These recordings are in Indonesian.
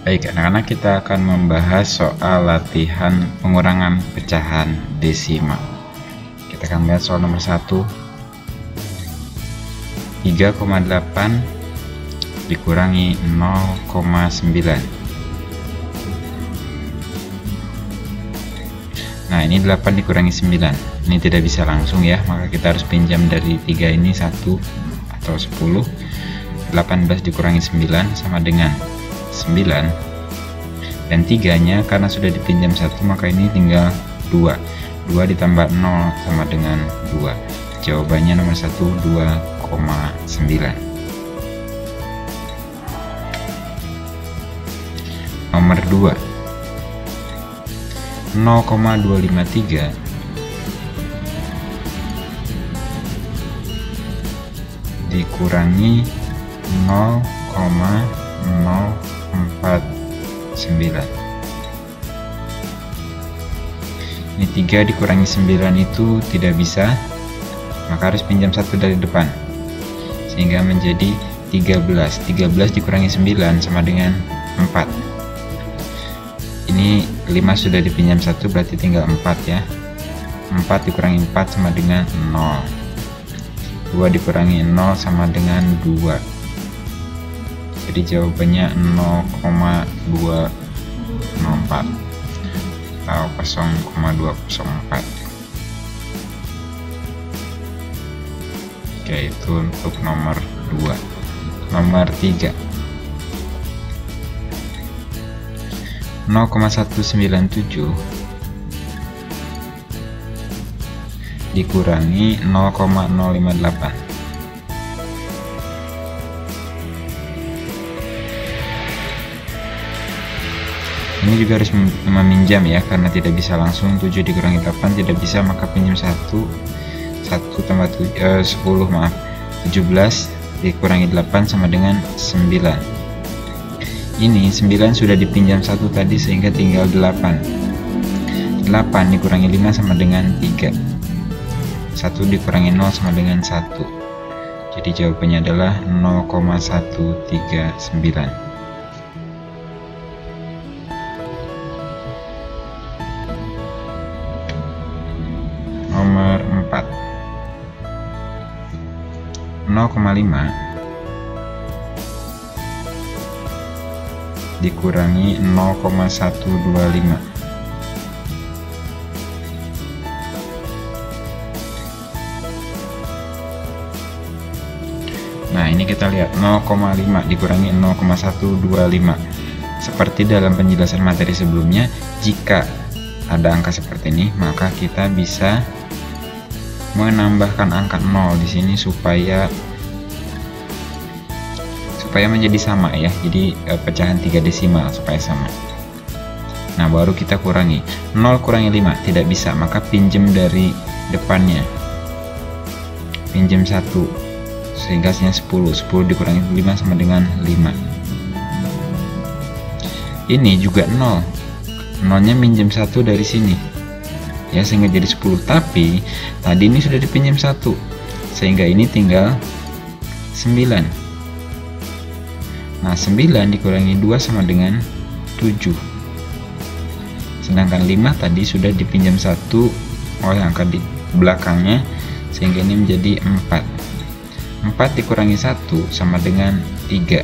Baik, anak-anak kita akan membahas soal latihan pengurangan pecahan desimal. Kita akan lihat soal nomor 1. 3,8 dikurangi 0,9. Nah, ini 8 dikurangi 9. Ini tidak bisa langsung ya, maka kita harus pinjam dari 3 ini 1 atau 10. 18 dikurangi 9 sama dengan 9 dan tiganya karena sudah dipinjam satu maka ini tinggal 2 2 ditambah 0 sama dengan 2 jawabannya nomor 1 2,9 nomor 2 0,253 dikurangi 0,0 ini 3 dikurangi 9 itu tidak bisa maka harus pinjam satu dari depan. Sehingga menjadi 13 13 dikurangi 9 sama dengan 4 ini 5 sudah dipinjam satu berarti tinggal 4 ya. 4 dikurangi 4 sama dengan 0 2 dikurangi 0 sama dengan 2 jadi jawabannya 0,204 atau 0,204 oke itu untuk nomor 2 nomor 3 0,197 dikurangi 0,058 ini juga harus meminjam ya karena tidak bisa langsung 7 dikurangi 8 tidak bisa maka pinjam 1 1 tambah 7, eh, 10 maaf. 17 dikurangi 8 sama dengan 9 ini 9 sudah dipinjam satu tadi sehingga tinggal 8 8 dikurangi 5 sama dengan 3 1 dikurangi 0 sama dengan 1 jadi jawabannya adalah 0,139 0,5 dikurangi 0,125 Nah ini kita lihat 0,5 dikurangi 0,125 Seperti dalam penjelasan materi sebelumnya Jika ada angka seperti ini maka kita bisa menambahkan angka 0 di sini supaya supaya menjadi sama ya. Jadi e, pecahan 3 desimal supaya sama. Nah baru kita kurangi. 0 kurangi 5 tidak bisa. Maka pinjem dari depannya. Pinjem 1 sehingga hasilnya 10 10 dikurangi 5 sama dengan 5 ini juga 0 0 nya minjem 1 dari sini ya sehingga jadi 10 tapi tadi ini sudah dipinjam satu. Sehingga ini tinggal 9 nah 9 dikurangi 2 sama dengan 7 sedangkan 5 tadi sudah dipinjam satu oleh angka di belakangnya sehingga ini menjadi 4 4 dikurangi 1 sama dengan 3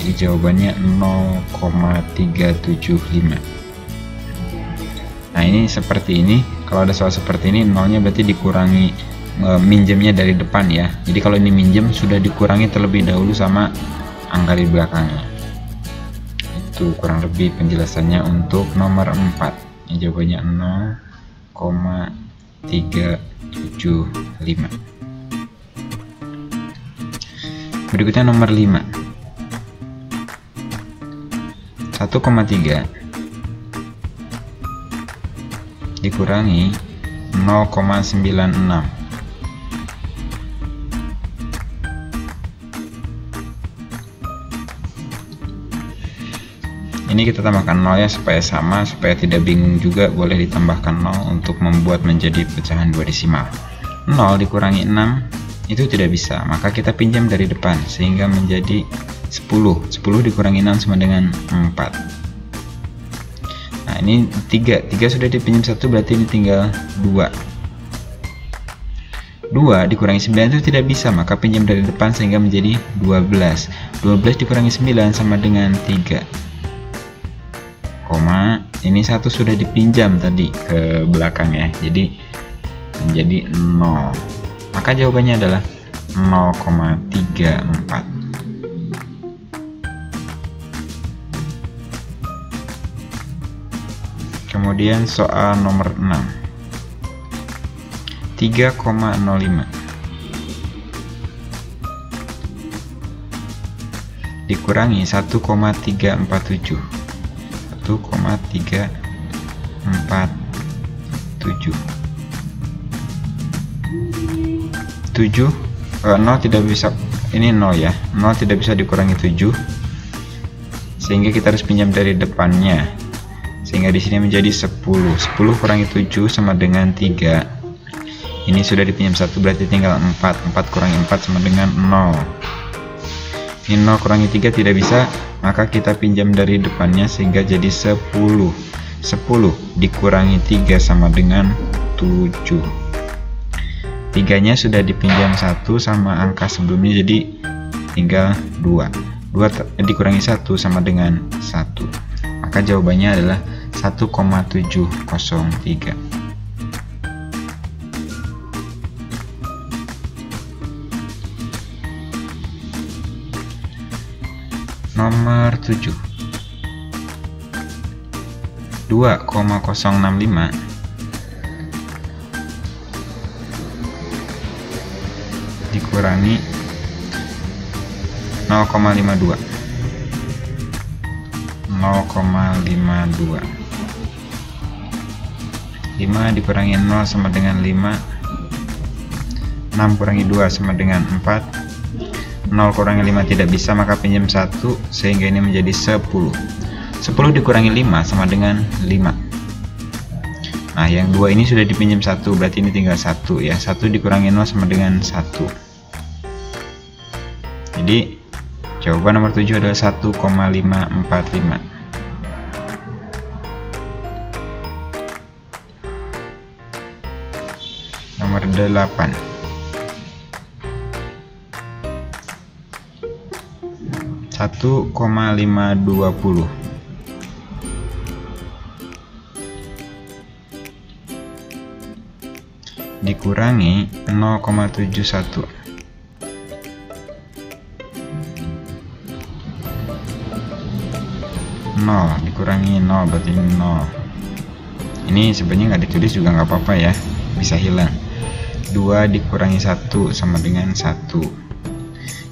jadi jawabannya 0,375 nah ini seperti ini. Kalau ada soal seperti ini nolnya berarti dikurangi e, minjemnya dari depan ya. Jadi kalau ini minjem sudah dikurangi terlebih dahulu sama angka di belakangnya. Itu kurang lebih penjelasannya untuk nomor 4 ini jawabannya 0,375 berikutnya nomor 5 1,3 dikurangi 0,96 ini kita tambahkan 0 ya supaya sama supaya tidak bingung juga boleh ditambahkan 0 untuk membuat menjadi pecahan dua desimal. 0 dikurangi 6 itu tidak bisa. Maka kita pinjam dari depan sehingga menjadi 10 10 dikurangi 6 sama dengan 4 nah ini 3 3 sudah dipinjam satu berarti ini tinggal 2 2 dikurangi 9 itu tidak bisa maka pinjam dari depan sehingga menjadi 12 12 dikurangi 9 sama dengan 3 koma ini satu sudah dipinjam tadi ke belakang ya jadi menjadi 0 maka jawabannya adalah 0,34 kemudian soal nomor 6 3,05 dikurangi 1,347 1,347 7 uh, 0 tidak bisa ini 0 ya. 0 tidak bisa dikurangi 7 sehingga kita harus pinjam dari depannya sehingga di sini menjadi 10 10 kurangi 7 sama dengan 3 ini sudah dipinjam satu berarti tinggal 4 4 kurangi 4 sama dengan 0 ini 0 kurangi 3 tidak bisa maka kita pinjam dari depannya sehingga jadi 10 10 dikurangi 3 sama dengan 7 tiganya sudah dipinjam satu sama angka sebelumnya jadi tinggal 2 2 dikurangi 1 sama dengan 1 maka jawabannya adalah 1,703 nomor 7 2,065 dikurangi 0,52 0,52 5 dikurangi 0 sama dengan 5 6 kurangi 2 sama dengan 4 0 kurangi 5 tidak bisa maka pinjam 1 sehingga ini menjadi 10 10 dikurangi 5 sama dengan 5 Nah yang dua ini sudah dipinjam satu berarti ini tinggal satu ya. Satu dikurangi 0 sama dengan satu. Jadi jawaban nomor 7 adalah 1,545 8 1,520 dikurangi 0,71 nol dikurangi 0 berarti 0 ini sebenarnya nggak ditulis juga nggak apa-apa ya bisa hilang 2 dikurangi 1 sama dengan 1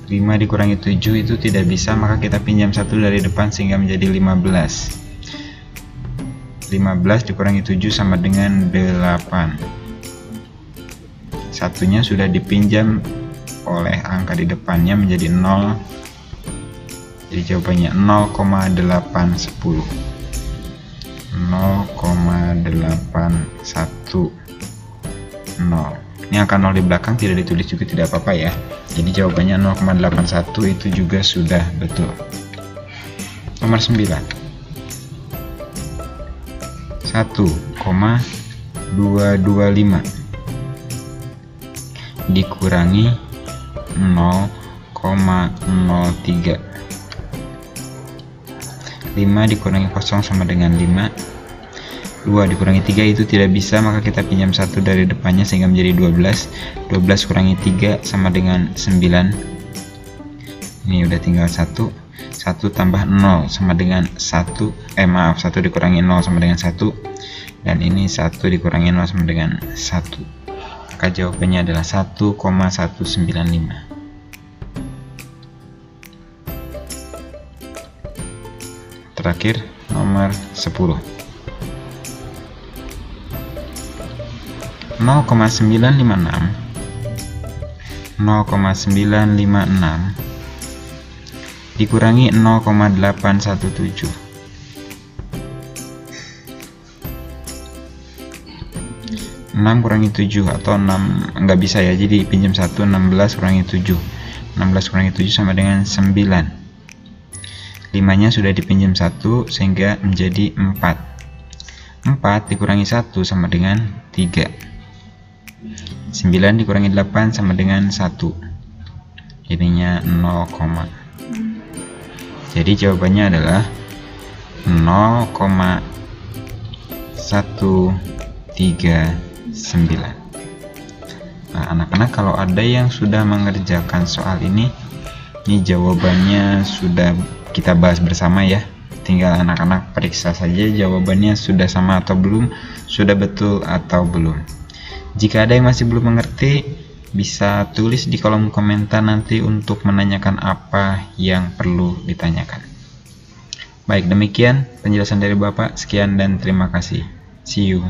5 dikurangi 7 itu tidak bisa maka kita pinjam satu dari depan sehingga menjadi 15 15 dikurangi 7 sama dengan 8 satunya sudah dipinjam oleh angka di depannya menjadi 0 jadi jawabannya 0,810 0,810 ini angka 0 di belakang tidak ditulis juga tidak apa-apa ya. Jadi jawabannya 0,81 itu juga sudah betul. Nomor 9 1,225 dikurangi 0,03 5 dikurangi 0 sama dengan 5 2 dikurangi 3 itu tidak bisa maka kita pinjam satu dari depannya sehingga menjadi 12 12 kurangi 3 sama dengan 9 ini udah tinggal 1 1 tambah 0 sama dengan 1 eh maaf 1 dikurangi 0 sama dengan 1 dan ini 1 dikurangi 0 sama dengan 1 maka jawabannya adalah 1,195 terakhir nomor 10 0,956 0,956 dikurangi 0,817 6 kurangi 7 atau 6 nggak bisa ya. Jadi pinjam 1 16 kurangi 7 16 kurangi 7 sama dengan 9 5 nya sudah dipinjam 1 sehingga menjadi 4 4 dikurangi 1 sama dengan 3 9 dikurangi 8 sama dengan 1 ininya 0, jadi jawabannya adalah 0,139 nah anak-anak kalau ada yang sudah mengerjakan soal ini ini jawabannya sudah kita bahas bersama ya. Tinggal anak-anak periksa saja jawabannya sudah sama atau belum sudah betul atau belum jika ada yang masih belum mengerti bisa tulis di kolom komentar nanti untuk menanyakan apa yang perlu ditanyakan. Baik demikian penjelasan dari Bapak. Sekian dan terima kasih. See you